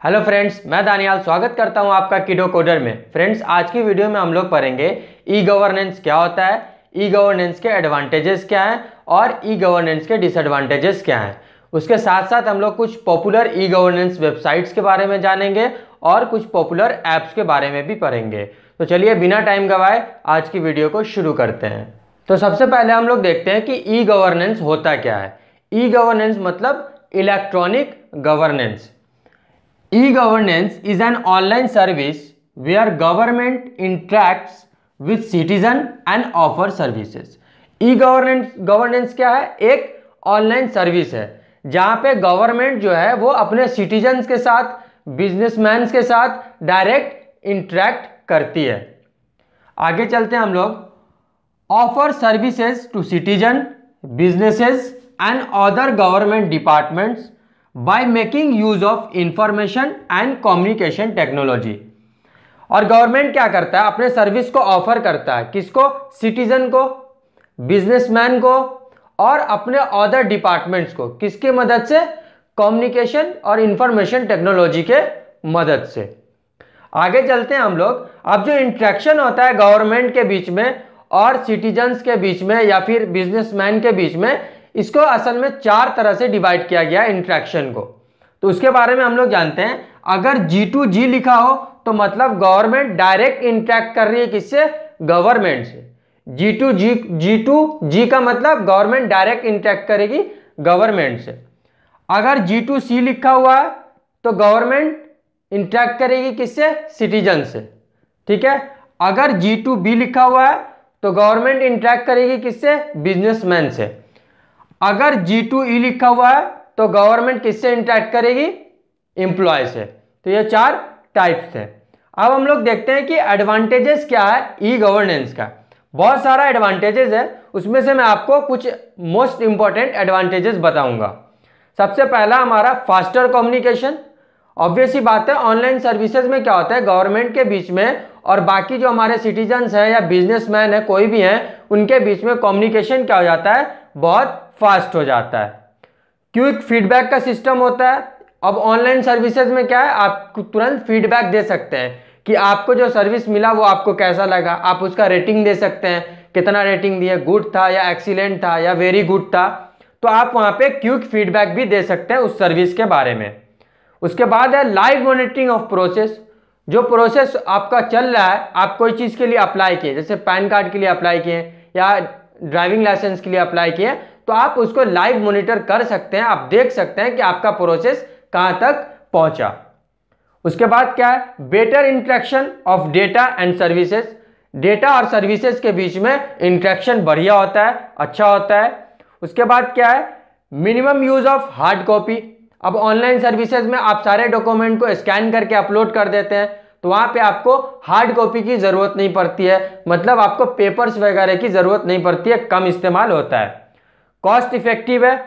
Hello friends, मैं दानियाल स्वागत करता हूँ आपका किडो कोडर में। फ्रेंड्स, आज की वीडियो में हम लोग पढ़ेंगे ई गवर्नेंस क्या होता है ई गवर्नेंस के एडवांटेजेस क्या हैं और ई गवर्नेंस के डिसएडवांटेजेस क्या हैं। उसके साथ साथ हम लोग कुछ पॉपुलर ई गवर्नेंस वेबसाइट्स के बारे में जानेंगे और कुछ पॉपुलर ऐप्स के बारे में भी पढ़ेंगे। तो चलिए बिना टाइम गवाए आज की वीडियो को शुरू करते हैं। तो सबसे पहले हम लोग देखते हैं कि ई गवर्नेंस होता क्या है। ई गवर्नेंस मतलब electronic governance E-governance is an online service where government interacts with citizen and offer services. E-governance governance क्या है? एक ऑनलाइन सर्विस है, जहाँ पे गवर्नमेंट जो है, वो अपने सिटीजन्स के साथ बिजनेसमैन के साथ डायरेक्ट इंटरेक्ट करती है। आगे चलते हैं हम लोग। Offer services to citizen businesses and other government departments by making use of information and communication technology और गवर्नमेंट क्या करता है? अपने सर्विस को ऑफ़र करता है। किसको? सिटीजन को बिजनेसमैन को और अपने अदर डिपार्टमेंट्स को। किसकी मदद से? कम्युनिकेशन और इंफॉर्मेशन टेक्नोलॉजी के मदद से। आगे चलते हैं हम लोग। अब जो इंट्रैक्शन होता है गवर्नमेंट के बीच में और सिटीजन्स के बीच में या फिर बिजनेसमैन के बीच में इसको असल में चार तरह से डिवाइड किया गया है इंट्रैक्शन को। तो उसके बारे में हम लोग जानते हैं, अगर जी टू जी लिखा हो तो मतलब गवर्नमेंट डायरेक्ट इंट्रैक्ट कर रही है किससे? गवर्नमेंट से। जी to ji ji to G का मतलब गवर्नमेंट डायरेक्ट इंट्रैक्ट करेगी गवर्नमेंट से। अगर जी टू सी लिखा हुआ है तो गवर्नमेंट इंट्रैक्ट करेगी किससे? सिटीजन से। ठीक है? अगर जी टू बी लिखा हुआ है तो गवर्नमेंट इंट्रैक्ट करेगी किससे? बिजनेसमैन से। अगर जी टू ई लिखा हुआ है तो गवर्नमेंट किससे इंटरेक्ट करेगी? इंप्लॉय से। तो ये चार टाइप्स थे अब हम लोग देखते हैं कि एडवांटेजेस क्या है ई गवर्नेंस का। बहुत सारा एडवांटेजेस है, उसमें से मैं आपको कुछ मोस्ट इंपॉर्टेंट एडवांटेजेस बताऊँगा। सबसे पहला हमारा फास्टर कम्युनिकेशन ऑब्वियस ही बात है ऑनलाइन सर्विसेज़ में क्या होता है गवर्नमेंट के बीच में और बाकी जो हमारे सिटीजन्स हैं या बिजनेसमैन है, कोई भी हैं, उनके बीच में कम्युनिकेशन क्या हो जाता है, बहुत फास्ट हो जाता है। क्विक फीडबैक का सिस्टम होता है, अब ऑनलाइन सर्विसेज़ में क्या है आप तुरंत फीडबैक दे सकते हैं कि आपको जो सर्विस मिला वो आपको कैसा लगा। आप उसका रेटिंग दे सकते हैं, कितना रेटिंग दिए गुड था या एक्सीलेंट था या वेरी गुड था। तो आप वहाँ पे क्विक फीडबैक भी दे सकते हैं उस सर्विस के बारे में। उसके बाद है लाइव मॉनिटरिंग ऑफ़ प्रोसेस जो प्रोसेस आपका चल रहा है, आप कोई चीज़ के लिए अप्लाई किए, जैसे पैन कार्ड के लिए अप्लाई किए या ड्राइविंग लाइसेंस के लिए अप्लाई किए तो आप उसको लाइव मॉनिटर कर सकते हैं, आप देख सकते हैं कि आपका प्रोसेस कहाँ तक पहुँचा। उसके बाद क्या है? Better interaction of data and services data और सर्विसेज़ के बीच में इंट्रैक्शन बढ़िया होता है अच्छा होता है। उसके बाद क्या है? Minimum use of hard copy अब ऑनलाइन सर्विसेज़ में आप सारे डॉक्यूमेंट को स्कैन करके अपलोड कर देते हैं तो वहाँ पे आपको हार्ड कॉपी की ज़रूरत नहीं पड़ती है। मतलब आपको पेपर्स वगैरह की ज़रूरत नहीं पड़ती है, कम इस्तेमाल होता है। कॉस्ट इफ़ेक्टिव है,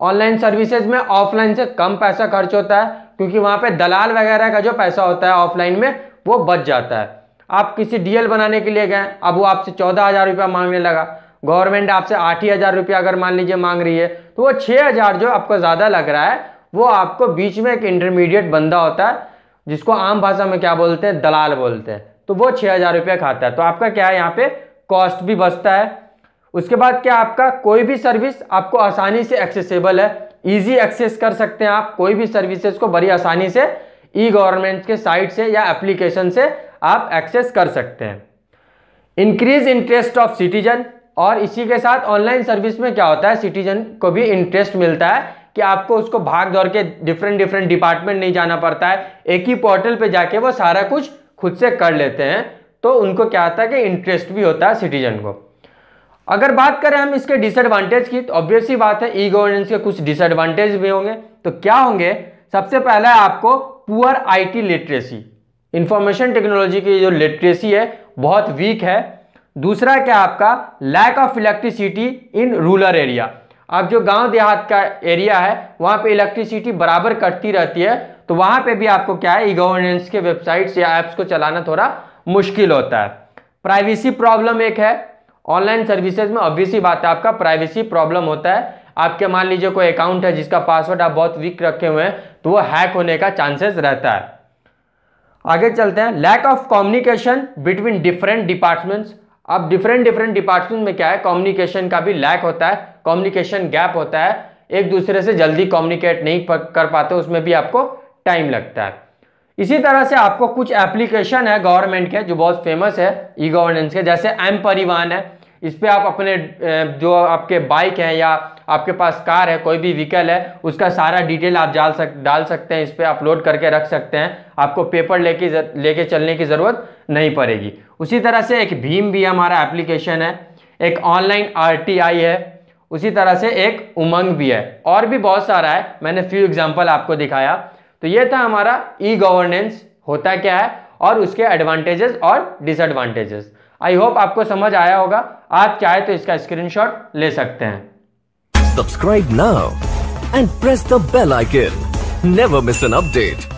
ऑनलाइन सर्विसेज़ में, ऑफलाइन से कम पैसा खर्च होता है, क्योंकि वहाँ पे दलाल वगैरह का जो पैसा होता है ऑफलाइन में, वो बच जाता है। आप किसी डीएल बनाने के लिए गए, अब वो आपसे चौदह हज़ार रुपया मांगने लगा। गवर्नमेंट आपसे आठ ही हज़ार रुपया अगर मान लीजिए मांग रही है तो वो छः हज़ार जो आपको ज़्यादा लग रहा है, वो आपको बीच में एक इंटरमीडिएट बंदा होता है, जिसको आम भाषा में क्या बोलते हैं, दलाल बोलते हैं। तो वो छः हज़ार रुपया खाता है। तो आपका क्या है, यहाँ पे कॉस्ट भी बचता है उसके बाद क्या आपका कोई भी सर्विस आपको आसानी से एक्सेसिबल है। इजी एक्सेस कर सकते हैं आप। कोई भी सर्विसेज़ को बड़ी आसानी से ई गवर्नमेंट के साइट से या एप्लीकेशन से आप एक्सेस कर सकते हैं। इंक्रीज इंटरेस्ट ऑफ़ सिटीजन और इसी के साथ ऑनलाइन सर्विस में क्या होता है? सिटीजन को भी इंटरेस्ट मिलता है कि आपको उसको भाग दौड़ के डिफरेंट डिफरेंट डिपार्टमेंट नहीं जाना पड़ता है। एक ही पोर्टल पे जाके वो सारा कुछ खुद से कर लेते हैं। तो उनको क्या आता है कि इंटरेस्ट भी होता है सिटीजन को। अगर बात करें हम इसके डिसएडवांटेज की तो ऑब्वियसली बात है ई गवर्नेंस के कुछ डिसएडवांटेज भी होंगे। तो क्या होंगे? सबसे पहला है आपको poor IT literacy information technology की जो लिटरेसी है, बहुत वीक है। दूसरा क्या आपका? Lack of electricity in rural area अब जो गाँव देहात का एरिया है, वहाँ पे इलेक्ट्रिसिटी बराबर कटती रहती है तो वहाँ पे भी आपको क्या है ई गवर्नेंस के वेबसाइट्स या एप्स को चलाना थोड़ा मुश्किल होता है। प्राइवेसी प्रॉब्लम एक है ऑनलाइन सर्विसेज़ में ऑब्वियसली बात है, आपका प्राइवेसी प्रॉब्लम होता है। आपके मान लीजिए कोई अकाउंट है जिसका पासवर्ड आप बहुत वीक रखे हुए हैं तो वो हैक होने का चांसेस रहता है। आगे चलते हैं। Lack of communication between different departments अब डिफरेंट डिफरेंट डिपार्टमेंट में क्या है? कम्युनिकेशन का भी लैक होता है। कम्युनिकेशन गैप होता है। एक दूसरे से जल्दी कम्युनिकेट नहीं कर पाते, उसमें भी आपको टाइम लगता है। इसी तरह से आपको कुछ एप्लीकेशन है गवर्नमेंट के, जो बहुत फ़ेमस है ई गवर्नेंस के, जैसे एम परिवहन है। इस पर आप अपने जो आपके बाइक है या आपके पास कार है, कोई भी व्हीकल है, उसका सारा डिटेल आप डाल सक, डाल सकते हैं, इस पर अपलोड करके रख सकते हैं। आपको पेपर लेके लेके चलने की ज़रूरत नहीं पड़ेगी। उसी तरह से एक भीम भी हमारा एप्लीकेशन है, एक ऑनलाइन आरटीआई है, उसी तरह से एक उमंग भी है। और भी बहुत सारा है, मैंने फ्यू एग्ज़ाम्पल आपको दिखाया। तो ये था हमारा ई गवर्नेंस होता क्या है और उसके एडवांटेजेस और डिसएडवांटेजेस आई होप आपको समझ आया होगा। आप चाहे तो इसका स्क्रीनशॉट ले सकते हैं। Subscribe now and press the bell icon never miss an update